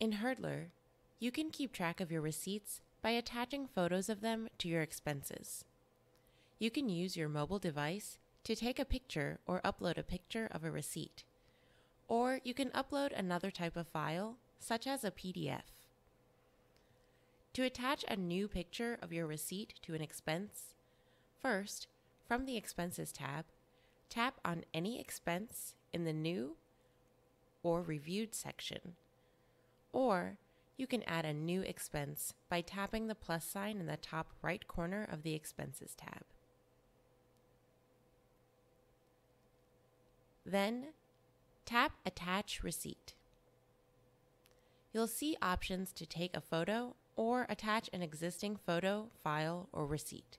In Hurdlr, you can keep track of your receipts by attaching photos of them to your expenses. You can use your mobile device to take a picture or upload a picture of a receipt. Or you can upload another type of file, such as a PDF. To attach a new picture of your receipt to an expense, first, from the Expenses tab, tap on any expense in the New or Reviewed section. Or you can add a new expense by tapping the plus sign in the top right corner of the Expenses tab. Then, tap Attach Receipt. You'll see options to take a photo or attach an existing photo, file, or receipt.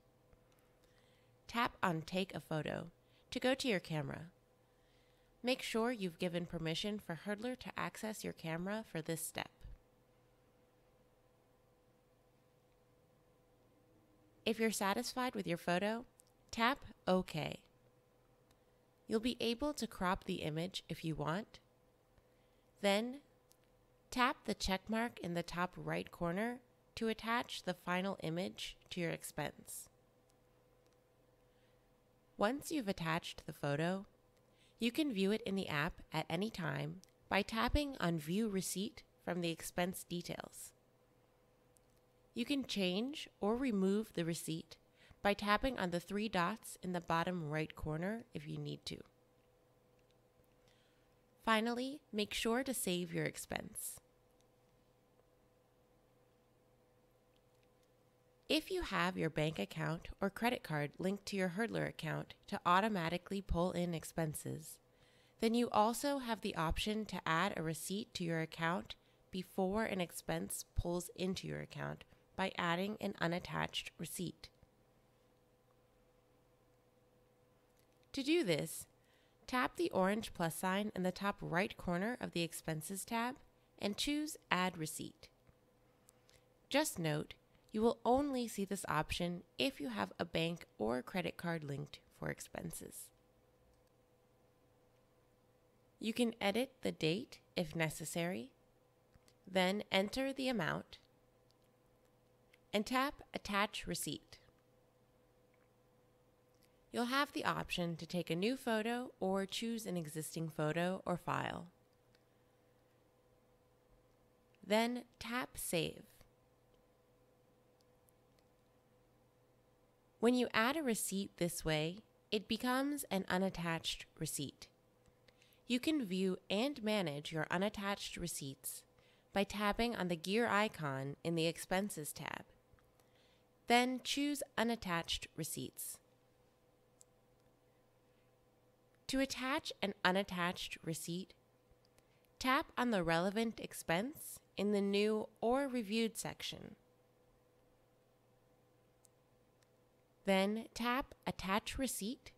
Tap on Take a Photo to go to your camera. Make sure you've given permission for Hurdlr to access your camera for this step. If you're satisfied with your photo, tap OK. You'll be able to crop the image if you want. Then, tap the check mark in the top right corner to attach the final image to your expense. Once you've attached the photo, you can view it in the app at any time by tapping on View Receipt from the expense details. You can change or remove the receipt by tapping on the three dots in the bottom right corner if you need to. Finally, make sure to save your expense. If you have your bank account or credit card linked to your Hurdlr account to automatically pull in expenses, then you also have the option to add a receipt to your account before an expense pulls into your account by adding an unattached receipt. To do this, tap the orange plus sign in the top right corner of the Expenses tab and choose Add Receipt. Just note, you will only see this option if you have a bank or credit card linked for expenses. You can edit the date if necessary, then enter the amount, and tap Attach Receipt. You'll have the option to take a new photo or choose an existing photo or file. Then tap Save. When you add a receipt this way, it becomes an unattached receipt. You can view and manage your unattached receipts by tapping on the gear icon in the Expenses tab. Then choose Unattached Receipts. To attach an unattached receipt, tap on the relevant expense in the New or Reviewed section. Then tap Attach Receipt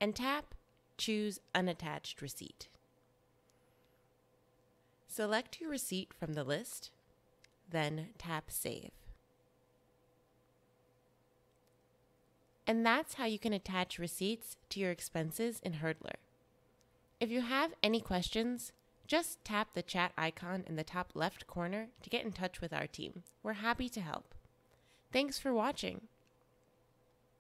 and tap Choose Unattached Receipt. Select your receipt from the list, then tap Save. And that's how you can attach receipts to your expenses in Hurdlr. If you have any questions, just tap the chat icon in the top left corner to get in touch with our team. We're happy to help. Thanks for watching.